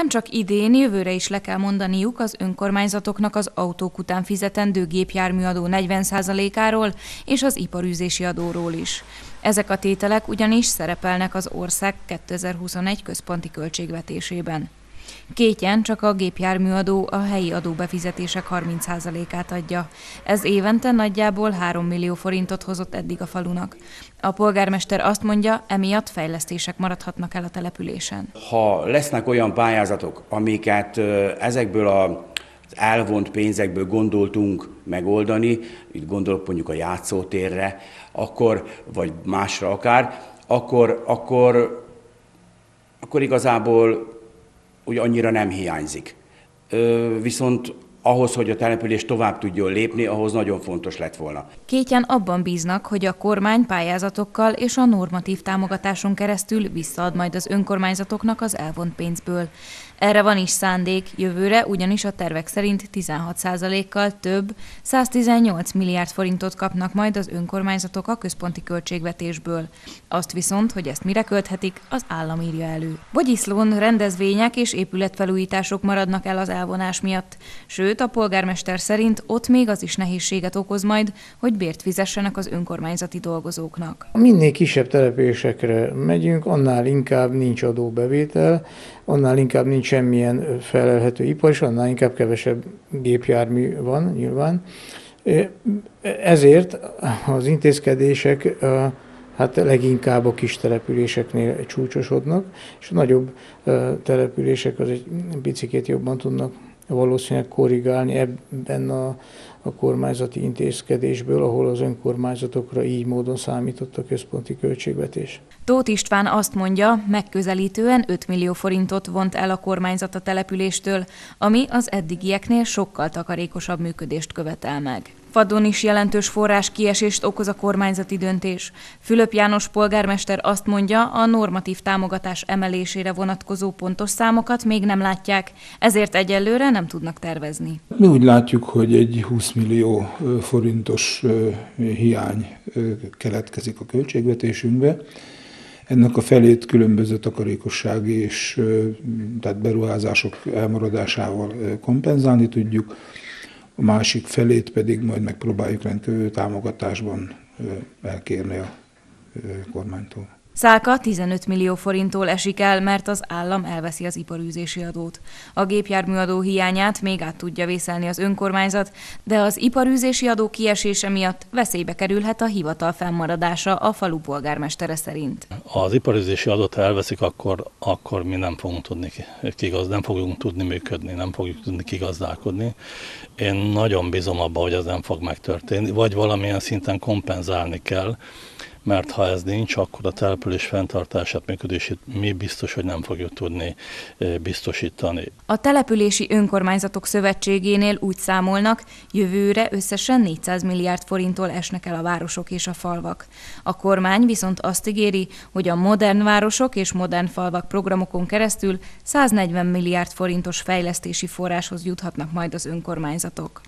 Nem csak idén, jövőre is le kell mondaniuk az önkormányzatoknak az autók után fizetendő gépjárműadó 40%-áról és az iparűzési adóról is. Ezek a tételek ugyanis szerepelnek az ország 2021 központi költségvetésében. Kétjen csak a gépjárműadó a helyi adóbefizetések 30%-át adja. Ez évente nagyjából 3 millió forintot hozott eddig a falunak. A polgármester azt mondja, emiatt fejlesztések maradhatnak el a településen. Ha lesznek olyan pályázatok, amiket ezekből a az elvont pénzekből gondoltunk megoldani, itt gondolok mondjuk a játszótérre, akkor, vagy másra akár, akkor, akkor, akkor igazából úgy annyira nem hiányzik. Viszont ahhoz, hogy a település tovább tudjon lépni, ahhoz nagyon fontos lett volna. Kétjen abban bíznak, hogy a kormány pályázatokkal és a normatív támogatáson keresztül visszaad majd az önkormányzatoknak az elvont pénzből. Erre van is szándék, jövőre ugyanis a tervek szerint 16%-kal több, 118 milliárd forintot kapnak majd az önkormányzatok a központi költségvetésből. Azt viszont, hogy ezt mire költhetik, az állam írja elő. Bogyiszlón rendezvények és épületfelújítások maradnak el az elvonás miatt, sőt a polgármester szerint ott még az is nehézséget okoz majd, hogy bért fizessenek az önkormányzati dolgozóknak. Minél kisebb településekre megyünk, annál inkább nincs adóbevétel, annál inkább nincs semmilyen felelhető ipar, és annál inkább kevesebb gépjármű van nyilván. Ezért az intézkedések hát leginkább a kis településeknél csúcsosodnak, és a nagyobb települések az egy picit jobban tudnak valószínűleg korrigálni ebben a, a kormányzati intézkedésből, ahol az önkormányzatokra így módon számított a központi költségvetés. Tóth István azt mondja, megközelítően 5 millió forintot vont el a kormányzat a településtől, ami az eddigieknél sokkal takarékosabb működést követel meg. Fadon is jelentős forrás kiesést okoz a kormányzati döntés. Fülöp János polgármester azt mondja, a normatív támogatás emelésére vonatkozó pontos számokat még nem látják, ezért egyelőre nem tudnak tervezni. Mi úgy látjuk, hogy egy 20 millió forintos hiány keletkezik a költségvetésünkbe. Ennek a felét különböző takarékossági és tehát beruházások elmaradásával kompenzálni tudjuk a másik felét pedig majd megpróbáljuk rendkívül támogatásban elkérni a kormánytól. Szálka 15 millió forinttól esik el, mert az állam elveszi az iparűzési adót. A gépjárműadó hiányát még át tudja vészelni az önkormányzat, de az iparűzési adó kiesése miatt veszélybe kerülhet a hivatal fennmaradása a falu polgármestere szerint. Az iparűzési adót elveszik, akkor, akkor mi nem fogunk tudni kigaz, nem fogunk tudni működni, nem fogjuk tudni kigazdálkodni. Én nagyon bízom abba, hogy ez nem fog megtörténni, vagy valamilyen szinten kompenzálni kell, mert ha ez nincs, akkor a település fenntartását, működését mi biztos, hogy nem fogjuk tudni biztosítani. A Települési Önkormányzatok Szövetségénél úgy számolnak, jövőre összesen 400 milliárd forinttól esnek el a városok és a falvak. A kormány viszont azt ígéri, hogy a modern városok és modern falvak programokon keresztül 140 milliárd forintos fejlesztési forráshoz juthatnak majd az önkormányzatok.